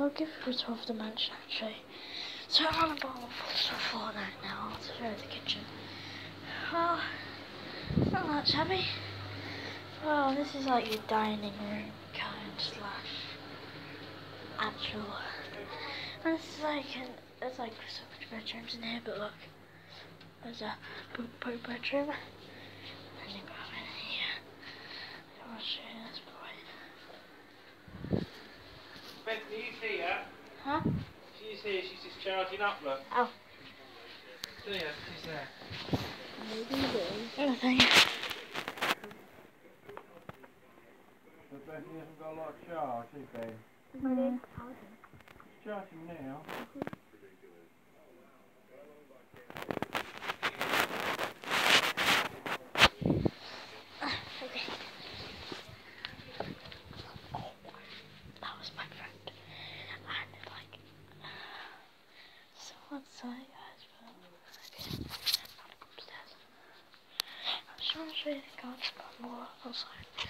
I'll give you a tour mansion actually. So I'm on a bottle for Fortnite now to you the kitchen. Well, not that shabby. Well, this is like your dining room kind slash actual. And this is like, an, there's like so much bedrooms in here, but look, there's a poop poop bedroom. And you go in here. I'll show you this boy. Bethany, you see her? Huh? She's here, she's just charging up, look. Oh. See her? She's there. Anything. But Bethany hasn't got a lot of charge, has she? Mm. She's charging now. Okay. Oh, that was my friend. And like, so outside, guys, but okay. I'm just want to show you the garden, but more outside.